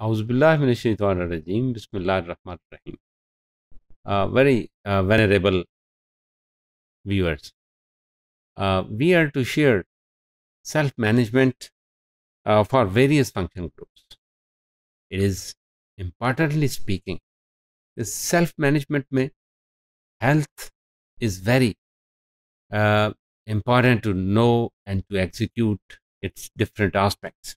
Auzubillahiminashaitanirajim, Bismillah Rahman Rahim. Uh, very uh, venerable viewers, uh, we are to share self management uh, for various function groups. It is importantly speaking, self management may health is very uh, important to know and to execute its different aspects.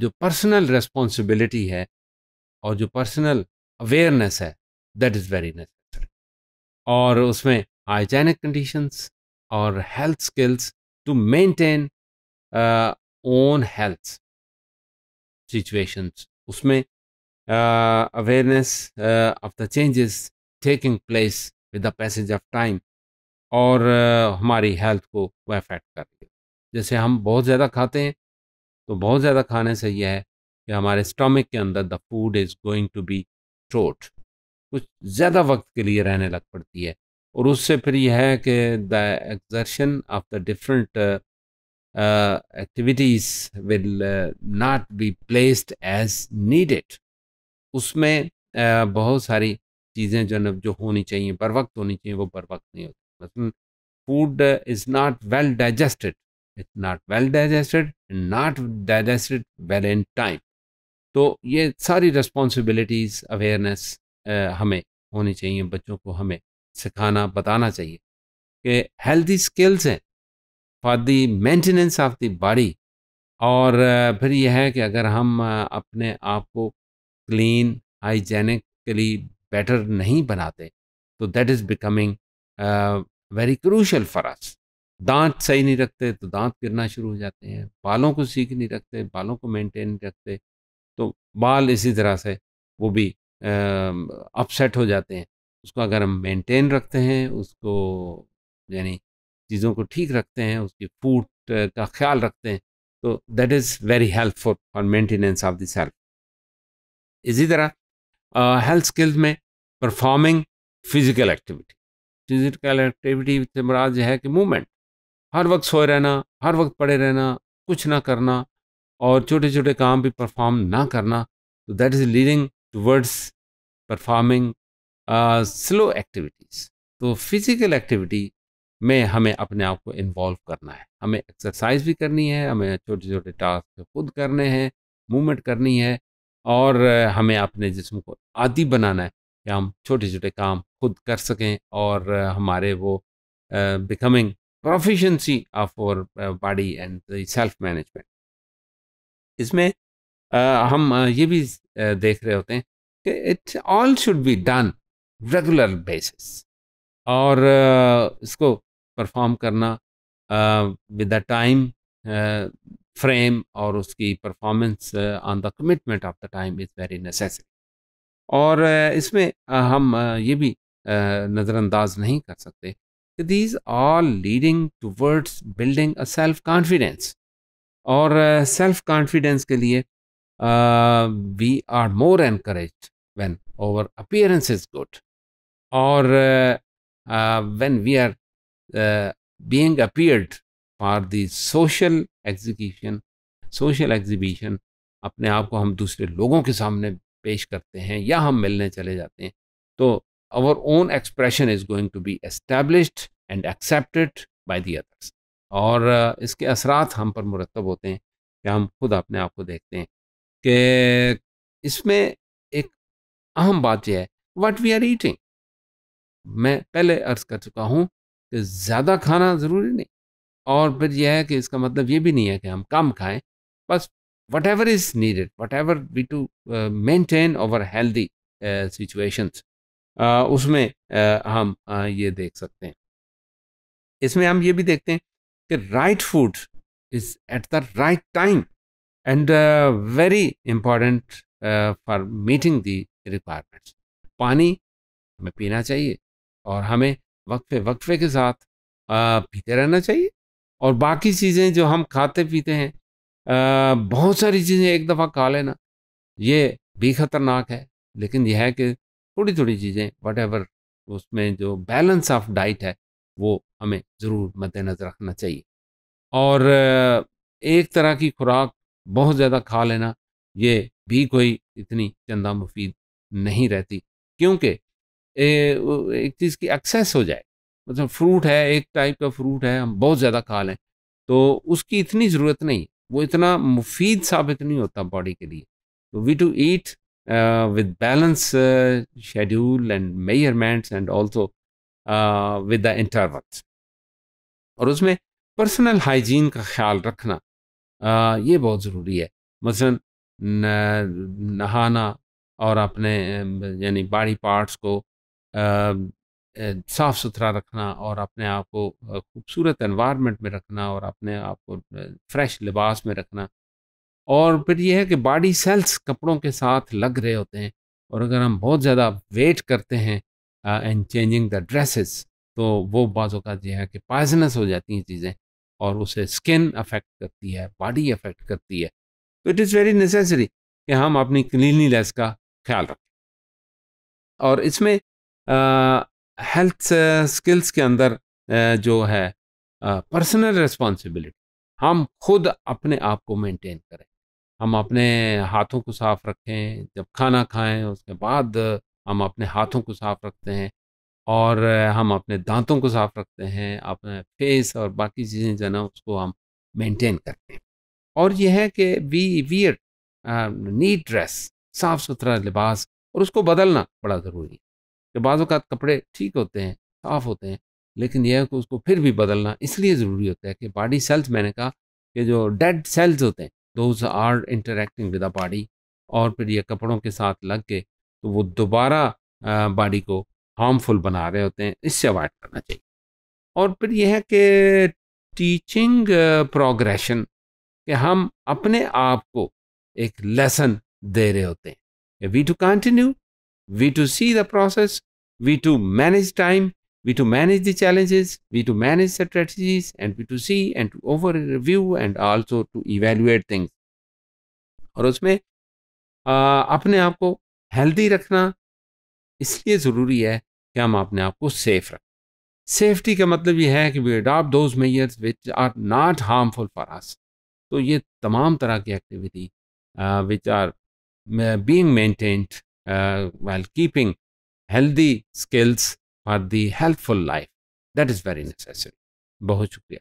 جو personal responsibility ہے اور جو personal awareness ہے that is very necessary اور اس میں hygienic conditions اور health skills to maintain own health situations اس میں awareness of the changes taking place with the passage of time اور ہماری ہیلتھ کو وہ افیکٹ کر رہی ہے۔ جیسے ہم بہت زیادہ کھاتے ہیں تو بہت زیادہ کھانے سے یہ ہے کہ ہمارے اسٹمک کے اندر the food is going to be ٹوٹ کچھ زیادہ وقت کے لیے رہنے لگ پڑتی ہے اور اس سے پھر یہ ہے کہ the exertion of the different activities will not be placed as needed اس میں uh, بہت ساری چیزیں جو جو ہونی چاہیے بر وقت ہونی چاہیے، وہ بر وقت نہیں ہوتی۔ مثلاً food is not well digested it's not well digested not digested well in time تو یہ ساری رسپانسبلٹیز اویئرنیس ہمیں ہونی چاہیے، بچوں کو ہمیں سکھانا، بتانا چاہیے کہ ہیلدی اسکلس ہیں for the maintenance of the body اور پھر یہ ہے کہ اگر ہم اپنے آپ کو کلین ہائیجینکلی بیٹر نہیں بناتے، تو that is becoming very crucial for اس دانت صحیح نہیں رکھتے تو دانت گرنا شروع ہو جاتے ہیں، بالوں کو سیکھ نہیں رکھتے، بالوں کو مینٹین نہیں رکھتے، تو بال اسی طرح سے وہ بھی اپسیٹ ہو جاتے ہیں۔ اس کو اگر ہم مینٹین رکھتے ہیں، اس کو یعنی چیزوں کو ٹھیک رکھتے ہیں، اس کی فوڈ کا خیال رکھتے ہیں، تو that is very helpful for maintenance of the self. اسی طرح ہیلتھ اسکلز میں performing physical activity. Physical activity سے مراد یہ ہے کہ موومنٹ۔ ہر وقت سوئے رہنا، ہر وقت پڑے رہنا، کچھ نہ کرنا اور چھوٹے چھوٹے کام بھی پرفارم نہ کرنا، تو that is leading towards performing slow activities تو فزیکل ایکٹیویٹی میں ہمیں اپنے آپ کو انوالو کرنا ہے۔ ہمیں ایکسرسائز بھی کرنی ہے، ہمیں چھوٹے چھوٹے ٹاسک خود کرنے ہیں موومنٹ کرنی ہے اور ہمیں اپنے جسم کو عادی بنانا ہے کہ ہم چھوٹے چھوٹے کام خود کر سکیں اور ہمارے وہ becoming proficiency of our body and self management اس میں ہم یہ بھی دیکھ رہے ہوتے ہیں کہ it all should be done regular basis اور اس کو پرفارم کرنا ود دا ٹائم فریم اور اس کی performance on the commitment of the time is very necessary اور اس میں ہم یہ بھی نظر انداز نہیں کر سکتے these all leading towards building a self confidence اور uh, سیلف کانفیڈینس کے لیے we are more encouraged when our appearance is good اور when we are being appeared for the social execution social exhibition اپنے آپ کو ہم دوسرے لوگوں کے سامنے پیش کرتے ہیں یا ہم ملنے چلے جاتے ہیں، تو our own expression is going to be established and accepted by the others. اور اس کے اثرات ہم پر مرتب ہوتے ہیں کہ ہم خود اپنے آپ کو دیکھتے ہیں کہ اس میں ایک اہم بات یہ ہے واٹ وی آر ایٹنگ میں پہلے عرض کر چکا ہوں کہ زیادہ کھانا ضروری نہیں، اور پھر یہ ہے کہ اس کا مطلب یہ بھی نہیں ہے کہ ہم کم کھائیں، بس whatever is needed whatever we to maintain our healthy situations اس میں ہم یہ دیکھ سکتے ہیں۔ اس میں ہم یہ بھی دیکھتے ہیں کہ right food is at the right time and very important for meeting the requirements پانی ہمیں پینا چاہیے اور ہمیں وقفے وقفے کے ساتھ پیتے رہنا چاہیے اور باقی چیزیں جو ہم کھاتے پیتے ہیں بہت ساری چیزیں ایک دفعہ کھا لینا، یہ بھی خطرناک ہے، لیکن یہ ہے کہ تھوڑی تھوڑی چیزیں وٹ ایور اس میں جو بیلنس آف ڈائٹ ہے، وہ ہمیں ضرور مد نظر رکھنا چاہیے۔ اور ایک طرح کی خوراک بہت زیادہ کھا لینا، یہ بھی کوئی اتنی چندہ مفید نہیں رہتی۔ کیونکہ ایک چیز کی ایکسیس ہو جائے۔ مطلب فروٹ ہے، ایک ٹائپ کا فروٹ ہے، ہم بہت زیادہ کھا لیں۔ تو اس کی اتنی ضرورت نہیں، وہ اتنا مفید ثابت نہیں ہوتا باڈی کے لیے۔ تو we to eat with balance schedule and measurements and also with the intervals اور اس میں پرسنل ہائیجین کا خیال رکھنا uh, یہ بہت ضروری ہے۔ مثلا نہانا اور اپنے یعنی باڈی پارٹس کو uh, صاف ستھرا رکھنا اور اپنے آپ کو خوبصورت انوائرمنٹ میں رکھنا اور اپنے آپ کو فریش لباس میں رکھنا۔ اور پھر یہ ہے کہ باڈی سیلس کپڑوں کے ساتھ لگ رہے ہوتے ہیں اور اگر ہم بہت زیادہ ویٹ کرتے ہیں اینڈ چینجنگ دا ڈریسز تو وہ بعض اوقات یہ ہے کہ پائزنس ہو جاتی ہیں چیزیں اور اسے اسکن افیکٹ کرتی ہے باڈی افیکٹ کرتی ہے۔ تو اٹ از ویری نیسیسری کہ ہم اپنی کلینی لیس کا خیال رکھیں۔ اور اس میں ہیلتھ اسکلس کے اندر جو ہے پرسنل ریسپانسبلٹی ہم خود اپنے آپ کو مینٹین کریں۔ ہم اپنے ہاتھوں کو صاف رکھیں، جب کھانا کھائیں، اس کے بعد ہم اپنے ہاتھوں کو صاف رکھتے ہیں اور ہم اپنے دانتوں کو صاف رکھتے ہیں اپنے فیس اور باقی چیزیں جو ہے نا، اس کو ہم مینٹین کرتے ہیں۔ اور یہ ہے کہ وی ویئر نیٹ ڈریس صاف ستھرا لباس اور اس کو بدلنا بڑا ضروری ہے۔ کہ بعض اوقات کپڑے ٹھیک ہوتے ہیں، صاف ہوتے ہیں، لیکن یہ ہے کہ اس کو پھر بھی بدلنا اس لیے ضروری ہوتا ہے کہ باڈی سیلز میں نے کہا کہ جو ڈیڈ سیلز ہوتے ہیں those are interacting with a body اور پھر یہ کپڑوں کے ساتھ لگ کے تو وہ دوبارہ باڈی کو ہارمفل بنا رہے ہوتے ہیں، اس سے اوائڈ کرنا چاہیے۔ اور پھر یہ ہے کہ ٹیچنگ پروگریشن کہ ہم اپنے آپ کو ایک لیسن دے رہے ہوتے ہیں۔ We to continue we to see the process we to manage time we to manage the challenges we to manage strategies and we to see and to our review and also to evaluate things اور اس میں اپنے آپ کو healthy رکھنا اس لیے ضروری ہے کہ ہم اپنے آپ کو سیف رکھیں۔ سیفٹی کا مطلب یہ ہے کہ we adapt those measures which are not harmful for us تو یہ تمام طرح کی activity which are being maintained well keeping healthy skills for the helpful life that is very necessary بہت شکریہ